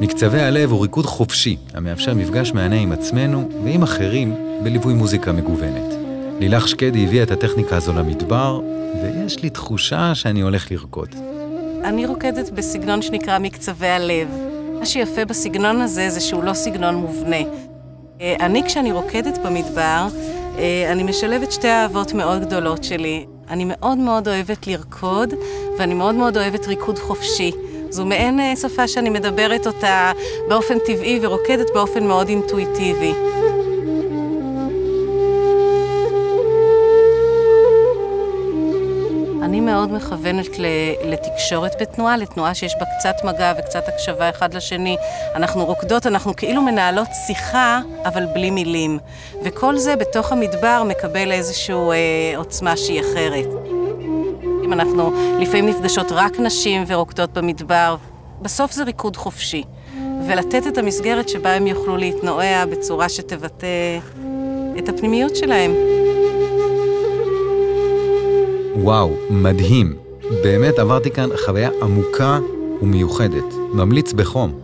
מקצבי הלב הוא ריקוד חופשי, המאפשר מפגש מהנה עם עצמנו ועם אחרים בליווי מוזיקה מגוונת. לילך שקדי הביאה את הטכניקה הזו למדבר, ויש לי תחושה שאני הולך לרקוד. אני רוקדת בסגנון שנקרא מקצבי הלב. מה שיפה בסגנון הזה זה שהוא לא סגנון מובנה. אה, אני, כשאני רוקדת במדבר, אה, אני משלבת שתי אהבות מאוד גדולות שלי. אני מאוד מאוד אוהבת לרקוד, ואני מאוד מאוד אוהבת ריקוד חופשי. זו מעין אה, שפה שאני מדברת אותה באופן טבעי ורוקדת באופן מאוד אינטואיטיבי. אני מאוד מכוונת לתקשורת בתנועה, לתנועה שיש בה קצת מגע וקצת הקשבה אחד לשני. אנחנו רוקדות, אנחנו כאילו מנהלות שיחה, אבל בלי מילים. וכל זה בתוך המדבר מקבל איזושהי אה, עוצמה שהיא אחרת. אם אנחנו לפעמים נפגשות רק נשים ורוקדות במדבר, בסוף זה ריקוד חופשי. ולתת את המסגרת שבה הם יוכלו להתנועע בצורה שתבטא את הפנימיות שלהם. וואו, מדהים. באמת עברתי כאן חוויה עמוקה ומיוחדת. ממליץ בחום.